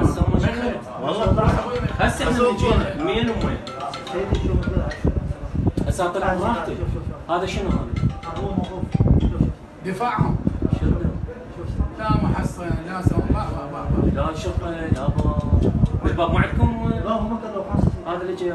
هسه هم شغل والله هسه إحنا جينا مين وين؟ هسه اعطيك راحتي هذا شنو هذا؟ دفاعهم لا محصن لا سوى لا شرطه لا باب الباب ما عندكم لا هم كانوا هذا اللي جاي